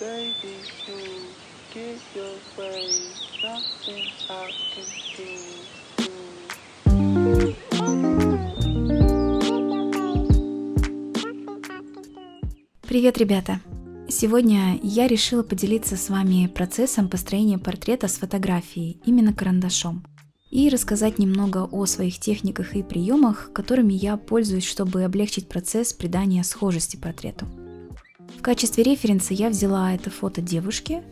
baby, you get your way. Nothing I can do. Привет, ребята! Сегодня я решила поделиться с вами процессом построения портрета с фотографией, именно карандашом, и рассказать немного о своих техниках и приемах, которыми я пользуюсь, чтобы облегчить процесс придания схожести портрету. В качестве референса я взяла это фото девушки.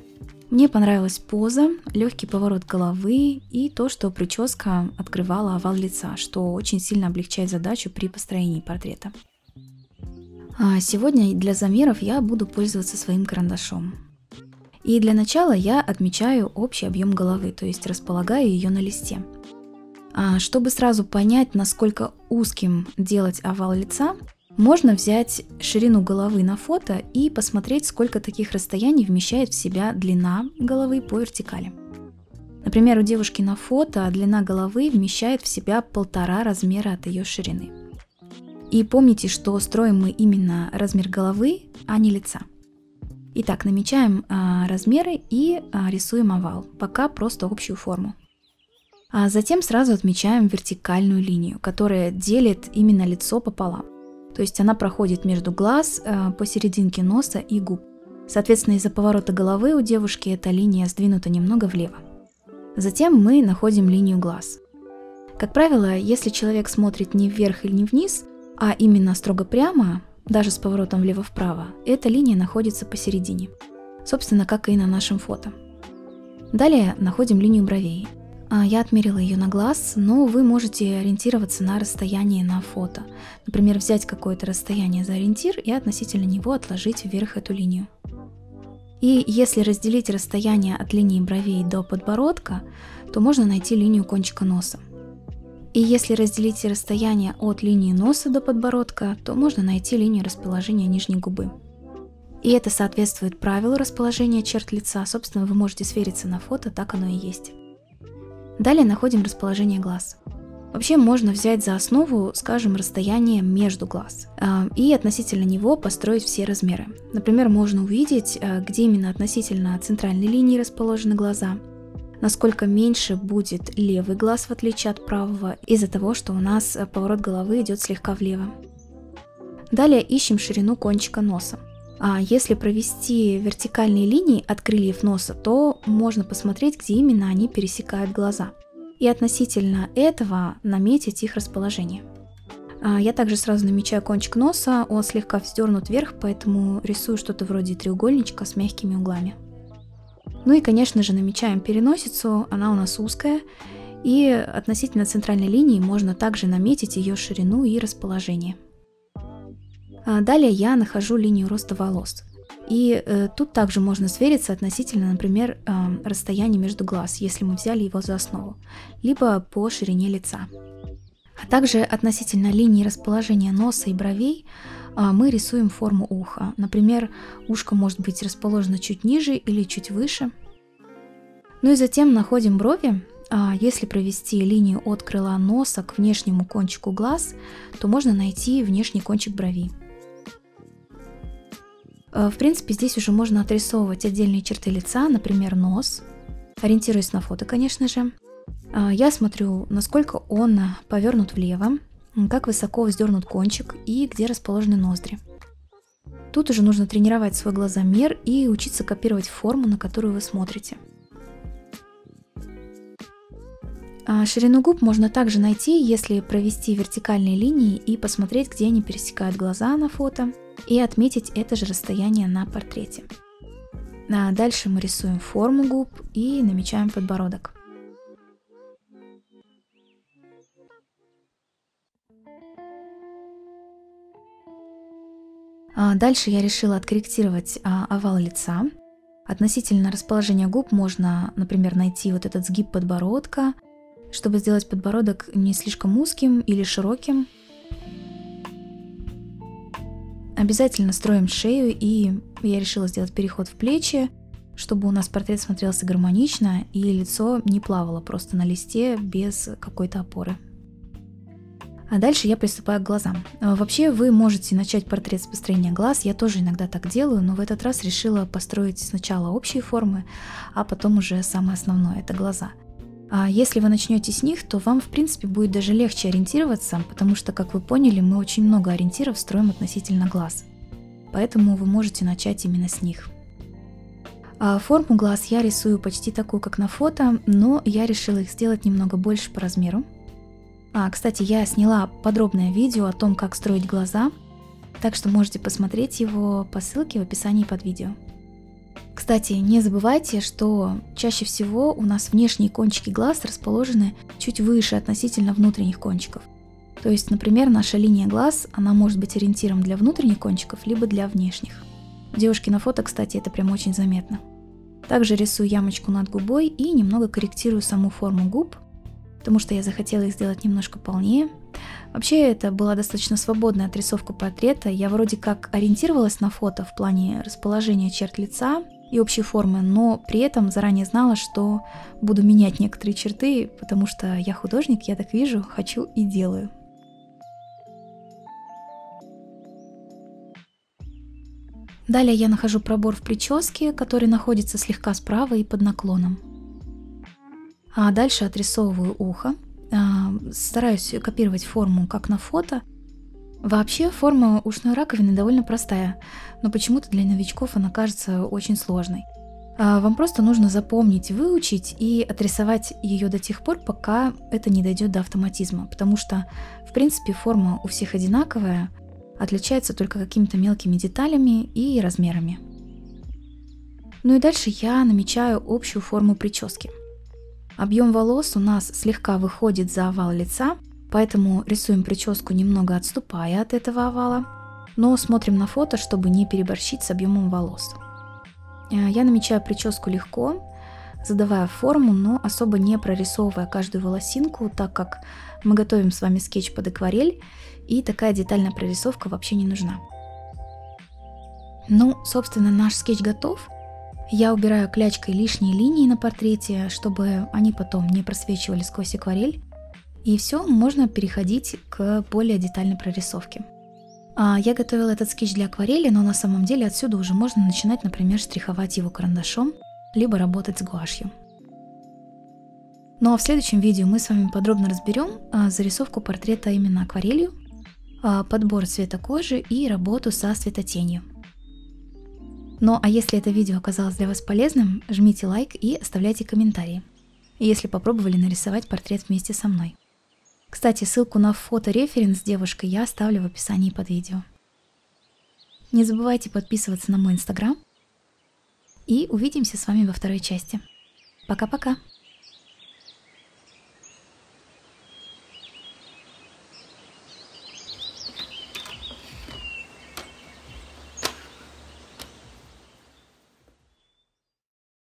Мне понравилась поза, легкий поворот головы и то, что прическа открывала овал лица, что очень сильно облегчает задачу при построении портрета. А сегодня для замеров я буду пользоваться своим карандашом. И для начала я отмечаю общий объем головы, то есть располагаю ее на листе. А чтобы сразу понять, насколько узким делать овал лица, можно взять ширину головы на фото и посмотреть, сколько таких расстояний вмещает в себя длина головы по вертикали. Например, у девушки на фото длина головы вмещает в себя полтора размера от ее ширины. И помните, что строим мы именно размер головы, а не лица. Итак, намечаем а, размеры и а, рисуем овал, пока просто общую форму. А затем сразу отмечаем вертикальную линию, которая делит именно лицо пополам. То есть она проходит между глаз, а, посерединке носа и губ. Соответственно, из-за поворота головы у девушки эта линия сдвинута немного влево. Затем мы находим линию глаз. Как правило, если человек смотрит не вверх или не вниз, а именно строго прямо, даже с поворотом влево-вправо, эта линия находится посередине. Собственно, как и на нашем фото. Далее находим линию бровей. А, я отмерила ее на глаз, но вы можете ориентироваться на расстояние на фото. Например, взять какое-то расстояние за ориентир и относительно него отложить вверх эту линию. И если разделить расстояние от линии бровей до подбородка, то можно найти линию кончика носа. И если разделить расстояние от линии носа до подбородка, то можно найти линию расположения нижней губы. И это соответствует правилу расположения черт лица, собственно, вы можете свериться на фото, так оно и есть. Далее находим расположение глаз. Вообще можно взять за основу, скажем, расстояние между глаз э, и относительно него построить все размеры. Например, можно увидеть, э, где именно относительно центральной линии расположены глаза, насколько меньше будет левый глаз в отличие от правого из-за того, что у нас поворот головы идет слегка влево. Далее ищем ширину кончика носа. А если провести вертикальные линии от крыльев носа, то можно посмотреть, где именно они пересекают глаза. И относительно этого наметить их расположение. А я также сразу намечаю кончик носа, он слегка вздернут вверх, поэтому рисую что-то вроде треугольничка с мягкими углами. Ну и, конечно же, намечаем переносицу, она у нас узкая, и относительно центральной линии можно также наметить ее ширину и расположение. А далее я нахожу линию роста волос. И э, тут также можно свериться относительно, например, э, расстояния между глаз, если мы взяли его за основу, либо по ширине лица. А также относительно линии расположения носа и бровей э, мы рисуем форму уха. Например, ушко может быть расположено чуть ниже или чуть выше. Ну и затем находим брови. Если провести линию от крыла носа к внешнему кончику глаз, то можно найти внешний кончик брови. Э, в принципе, здесь уже можно отрисовывать отдельные черты лица, например, нос, ориентируясь на фото, конечно же. Э, я смотрю, насколько он повернут влево, как высоко вздернут кончик и где расположены ноздри. Тут уже нужно тренировать свой глазомер и учиться копировать форму, на которую вы смотрите. А ширину губ можно также найти, если провести вертикальные линии и посмотреть, где они пересекают глаза на фото – и отметить это же расстояние на портрете. А дальше мы рисуем форму губ и намечаем подбородок. А дальше я решила откорректировать а, овал лица. Относительно расположения губ можно, например, найти вот этот сгиб подбородка, чтобы сделать подбородок не слишком узким или широким, Обязательно строим шею, и я решила сделать переход в плечи, чтобы у нас портрет смотрелся гармонично и лицо не плавало просто на листе без какой-то опоры. А дальше я приступаю к глазам. А, вообще вы можете начать портрет с построения глаз, я тоже иногда так делаю, но в этот раз решила построить сначала общие формы, а потом уже самое основное – это глаза. А если вы начнете с них, то вам в принципе будет даже легче ориентироваться, потому что, как вы поняли, мы очень много ориентиров строим относительно глаз. Поэтому вы можете начать именно с них. А форму глаз я рисую почти такую, как на фото, но я решила их сделать немного больше по размеру, а, кстати, я сняла подробное видео о том, как строить глаза, так что можете посмотреть его по ссылке в описании под видео. Кстати, не забывайте, что чаще всего у нас внешние кончики глаз расположены чуть выше относительно внутренних кончиков. То есть, например, наша линия глаз, она может быть ориентиром для внутренних кончиков, либо для внешних. Девушки на фото, кстати, это прям очень заметно. Также рисую ямочку над губой и немного корректирую саму форму губ, потому что я захотела их сделать немножко полнее. Вообще это была достаточно свободная отрисовка портрета. Я вроде как ориентировалась на фото в плане расположения черт лица и общей формы, но при этом заранее знала, что буду менять некоторые черты, потому что я художник, я так вижу, хочу и делаю. Далее я нахожу пробор в прическе, который находится слегка справа и под наклоном. А дальше отрисовываю ухо, а, стараюсь копировать форму как на фото. Вообще форма ушной раковины довольно простая, но почему-то для новичков она кажется очень сложной. А, вам просто нужно запомнить, выучить и отрисовать ее до тех пор, пока это не дойдет до автоматизма, потому что, в принципе, форма у всех одинаковая, отличается только какими-то мелкими деталями и размерами. Ну и дальше я намечаю общую форму прически – Объем волос у нас слегка выходит за овал лица, поэтому рисуем прическу немного отступая от этого овала, но смотрим на фото, чтобы не переборщить с объемом волос. Э, я намечаю прическу легко, задавая форму, но особо не прорисовывая каждую волосинку, так как мы готовим с вами скетч под акварель, и такая детальная прорисовка вообще не нужна. Ну, собственно, наш скетч готов. Я убираю клячкой лишние линии на портрете, чтобы они потом не просвечивали сквозь акварель. И все, можно переходить к более детальной прорисовке. А я готовила этот скетч для акварели, но на самом деле отсюда уже можно начинать, например, штриховать его карандашом, либо работать с гуашью. Ну а в следующем видео мы с вами подробно разберем а, зарисовку портрета именно акварелью, а, подбор цвета кожи и работу со светотенью. Ну а если это видео оказалось для вас полезным, жмите лайк и оставляйте комментарии, если попробовали нарисовать портрет вместе со мной. Кстати, ссылку на фото-референс с девушкой я оставлю в описании под видео. Не забывайте подписываться на мой инстаграм. И увидимся с вами во второй части. Пока-пока!